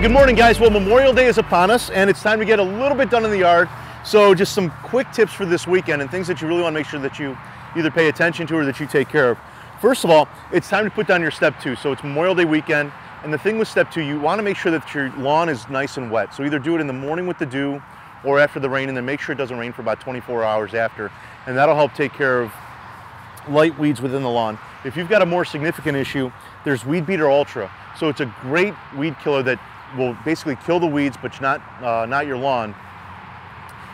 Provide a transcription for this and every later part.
good morning guys. Well, Memorial Day is upon us and it's time to get a little bit done in the yard. So just some quick tips for this weekend and things that you really want to make sure that you either pay attention to or that you take care of. First of all, it's time to put down your step two. So it's Memorial Day weekend. And the thing with step two, you want to make sure that your lawn is nice and wet. So either do it in the morning with the dew or after the rain and then make sure it doesn't rain for about 24 hours after. And that'll help take care of light weeds within the lawn. If you've got a more significant issue, there's Weed Beater Ultra. So it's a great weed killer that will basically kill the weeds, but not, uh, not your lawn.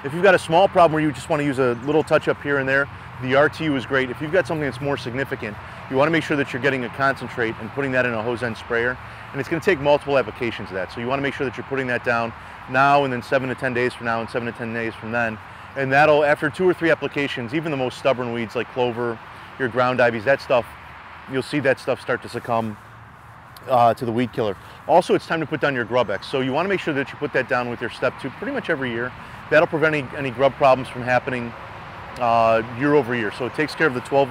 If you've got a small problem where you just want to use a little touch up here and there, the RTU is great. If you've got something that's more significant, you want to make sure that you're getting a concentrate and putting that in a hose end sprayer. And it's going to take multiple applications of that. So you want to make sure that you're putting that down now and then seven to 10 days from now and seven to 10 days from then. And that'll, after two or three applications, even the most stubborn weeds like clover, your ground ivies, that stuff, you'll see that stuff start to succumb uh, to the weed killer. Also, it's time to put down your grub GrubEx. So you want to make sure that you put that down with your step two pretty much every year. That'll prevent any, any grub problems from happening uh, year over year. So it takes care of the 12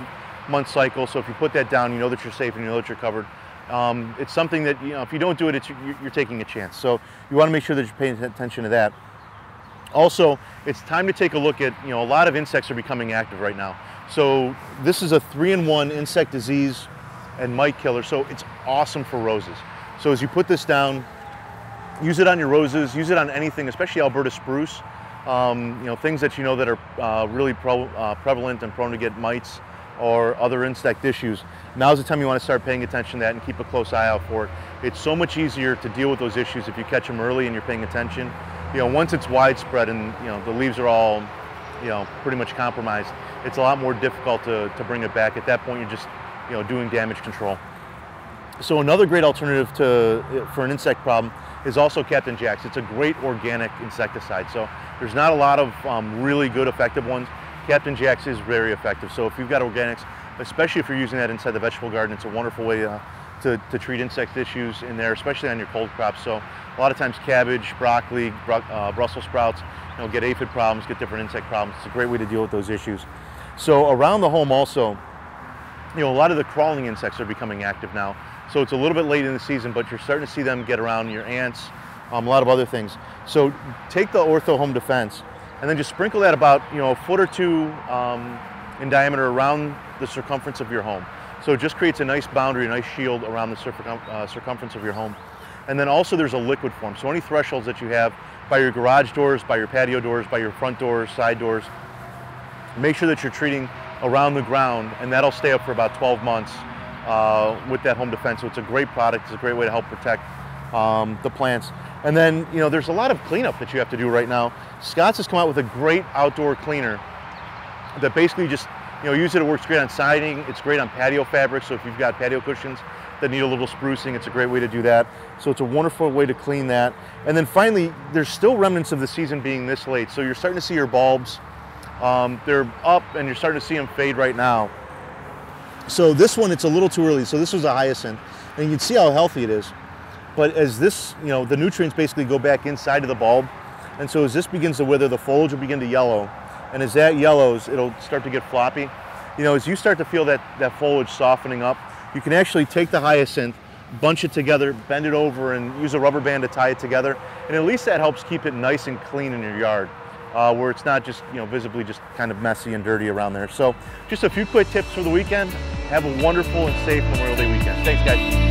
month cycle. So if you put that down, you know that you're safe and you know that you're covered. Um, it's something that, you know, if you don't do it, it's, you're, you're taking a chance. So you want to make sure that you're paying attention to that. Also, it's time to take a look at, you know, a lot of insects are becoming active right now. So this is a three-in-one insect disease and mite killer. So it's awesome for roses. So as you put this down, use it on your roses, use it on anything, especially Alberta spruce. Um, you know, things that you know that are uh, really uh, prevalent and prone to get mites or other insect issues. Now's the time you want to start paying attention to that and keep a close eye out for it. It's so much easier to deal with those issues if you catch them early and you're paying attention. You know, once it's widespread and you know the leaves are all, you know, pretty much compromised, it's a lot more difficult to, to bring it back. At that point, you're just you know, doing damage control. So another great alternative to, for an insect problem is also Captain Jack's. It's a great organic insecticide. So there's not a lot of um, really good effective ones. Captain Jack's is very effective. So if you've got organics, especially if you're using that inside the vegetable garden, it's a wonderful way uh, to, to treat insect issues in there, especially on your cold crops. So a lot of times cabbage, broccoli, uh, Brussels sprouts, you know, get aphid problems, get different insect problems. It's a great way to deal with those issues. So around the home also, you know, a lot of the crawling insects are becoming active now. So it's a little bit late in the season, but you're starting to see them get around your ants, um, a lot of other things. So take the Ortho Home Defense and then just sprinkle that about, you know, a foot or two um, in diameter around the circumference of your home. So it just creates a nice boundary, a nice shield around the circum uh, circumference of your home. And then also there's a liquid form. So any thresholds that you have by your garage doors, by your patio doors, by your front doors, side doors, make sure that you're treating around the ground, and that'll stay up for about 12 months uh, with that home defense. So it's a great product. It's a great way to help protect um, the plants. And then, you know, there's a lot of cleanup that you have to do right now. Scotts has come out with a great outdoor cleaner that basically just, you know, use it. It works great on siding. It's great on patio fabric. So if you've got patio cushions that need a little sprucing, it's a great way to do that. So it's a wonderful way to clean that. And then finally, there's still remnants of the season being this late. So you're starting to see your bulbs um, they're up and you're starting to see them fade right now. So this one, it's a little too early. So this was a hyacinth and you can see how healthy it is. But as this, you know, the nutrients basically go back inside of the bulb. And so as this begins to wither, the foliage will begin to yellow. And as that yellows, it'll start to get floppy. You know, as you start to feel that, that foliage softening up, you can actually take the hyacinth, bunch it together, bend it over, and use a rubber band to tie it together. And at least that helps keep it nice and clean in your yard uh, where it's not just, you know, visibly just kind of messy and dirty around there. So just a few quick tips for the weekend. Have a wonderful and safe Memorial Day weekend. Thanks, guys.